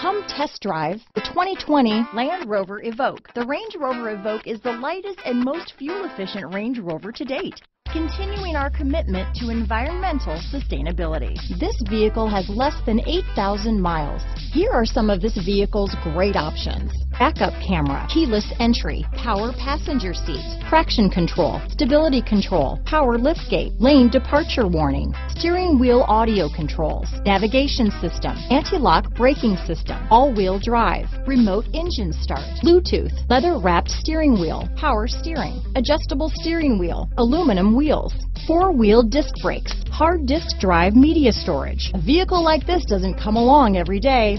Come test drive the 2020 Land Rover Evoque. The Range Rover Evoque is the lightest and most fuel-efficient Range Rover to date continuing our commitment to environmental sustainability. This vehicle has less than 8,000 miles. Here are some of this vehicle's great options. Backup camera, keyless entry, power passenger seat, traction control, stability control, power liftgate, lane departure warning, steering wheel audio controls, navigation system, anti-lock braking system, all-wheel drive, remote engine start, Bluetooth, leather wrapped steering wheel, power steering, adjustable steering wheel, aluminum wheels, four-wheel disc brakes, hard disk drive media storage. A vehicle like this doesn't come along every day.